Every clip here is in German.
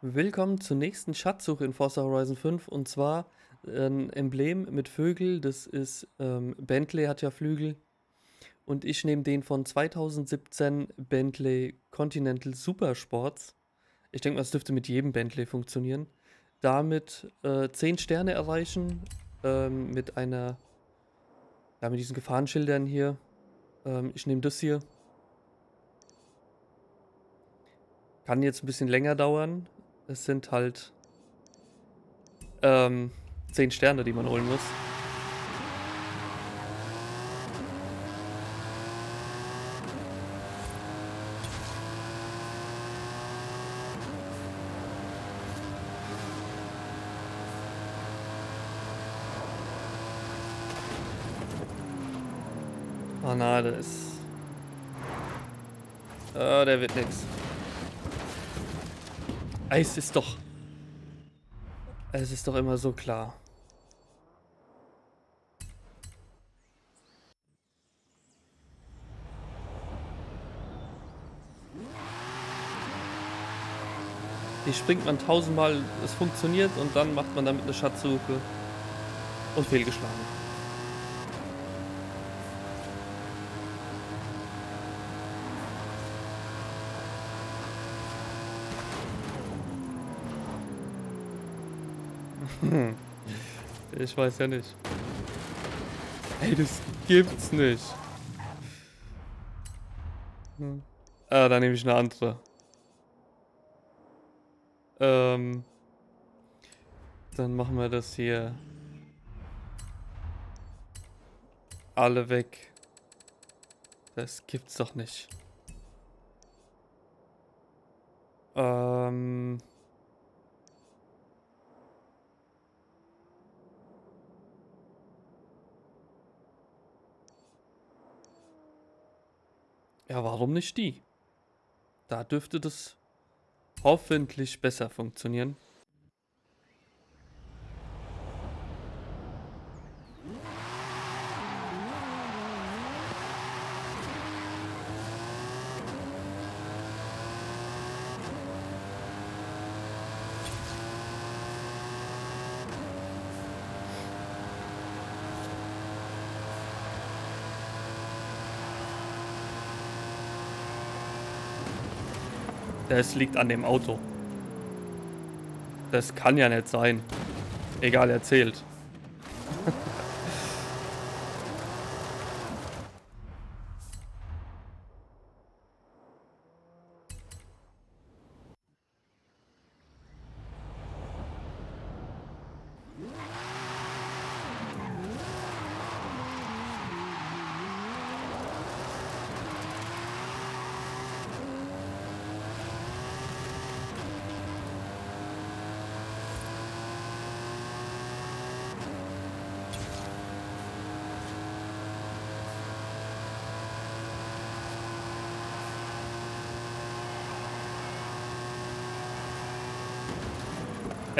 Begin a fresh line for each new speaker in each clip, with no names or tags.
Willkommen zur nächsten Schatzsuche in Forza Horizon 5 und zwar ein Emblem mit Vögel, das ist ähm, Bentley hat ja Flügel und ich nehme den von 2017 Bentley Continental Supersports. Ich denke mal, es dürfte mit jedem Bentley funktionieren. Damit äh, 10 Sterne erreichen ähm, mit einer, ja mit diesen Gefahrenschildern hier. Ähm, ich nehme das hier. Kann jetzt ein bisschen länger dauern, es sind halt ähm, 10 Sterne, die man holen muss. Na, das ist... Oh, der wird nix. Es ist doch... Es ist doch immer so klar. Die springt man tausendmal, es funktioniert und dann macht man damit eine Schatzsuche und fehlgeschlagen. Hm. Ich weiß ja nicht. Ey, das gibt's nicht. Hm. Ah, dann nehme ich eine andere. Ähm. Dann machen wir das hier. Alle weg. Das gibt's doch nicht. Ähm. Ja, warum nicht die? Da dürfte das hoffentlich besser funktionieren. Es liegt an dem Auto. Das kann ja nicht sein. Egal, erzählt.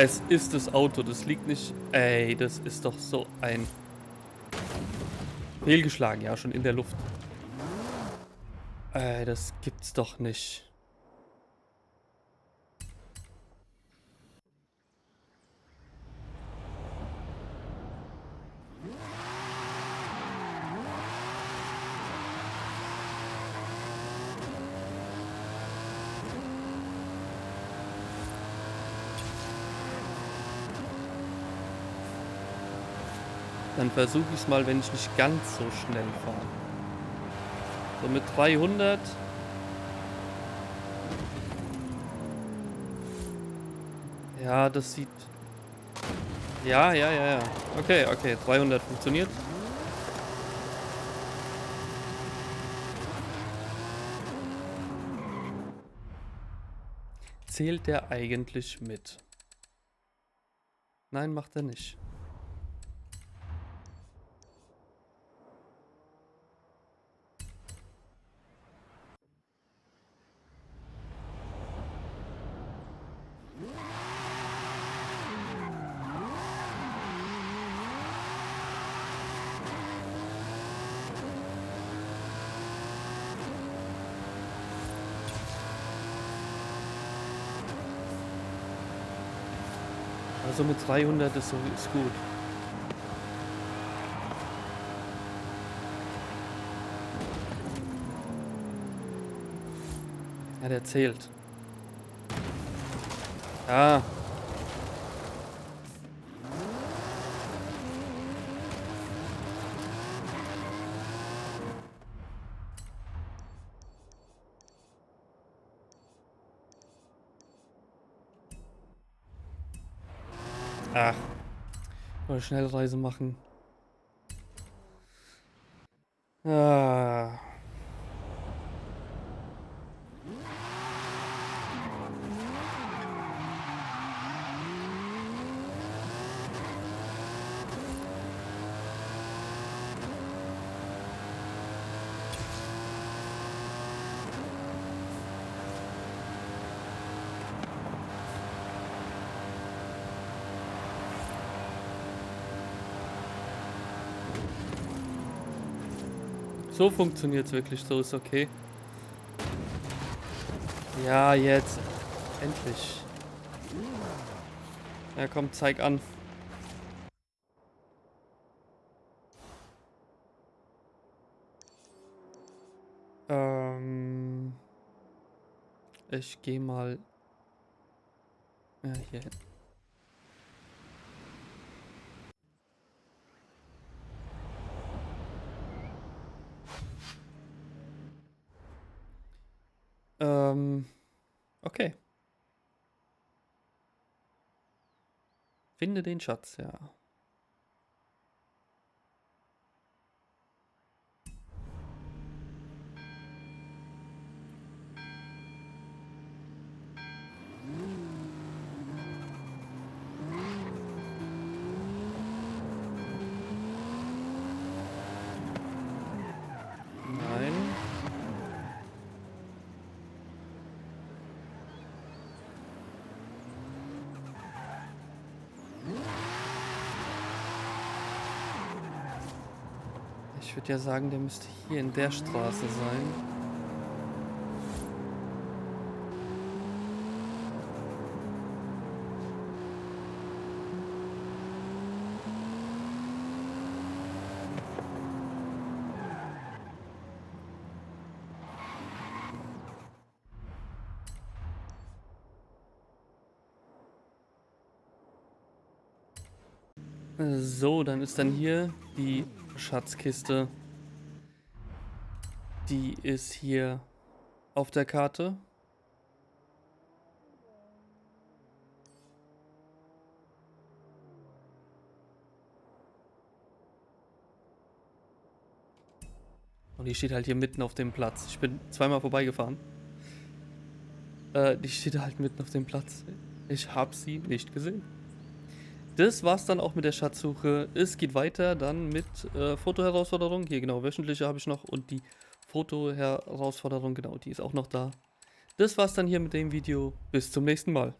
Es ist das Auto, das liegt nicht... Ey, das ist doch so ein... Fehlgeschlagen, ja, schon in der Luft. Ey, das gibt's doch nicht. Dann versuche ich es mal, wenn ich nicht ganz so schnell fahre. So mit 300. Ja, das sieht... Ja, ja, ja, ja. Okay, okay. 300 funktioniert. Zählt der eigentlich mit? Nein, macht er nicht. Also mit 300 ist so ist gut. Ja, der zählt. Ja. Ach. Oder Schnellreise machen. Ah. So funktioniert es wirklich, so ist okay. Ja, jetzt. Endlich. Ja, komm, zeig an. Ähm. Ich gehe mal. Ja, hier hin. Ähm, okay. Finde den Schatz, ja. Ich würde ja sagen, der müsste hier in der Straße sein. So, dann ist dann hier die Schatzkiste. Die ist hier auf der Karte. Und die steht halt hier mitten auf dem Platz. Ich bin zweimal vorbeigefahren. Äh, die steht halt mitten auf dem Platz. Ich habe sie nicht gesehen das war's dann auch mit der Schatzsuche. Es geht weiter dann mit äh, Fotoherausforderung. Hier genau, wöchentliche habe ich noch und die Fotoherausforderung, genau, die ist auch noch da. Das war's dann hier mit dem Video. Bis zum nächsten Mal.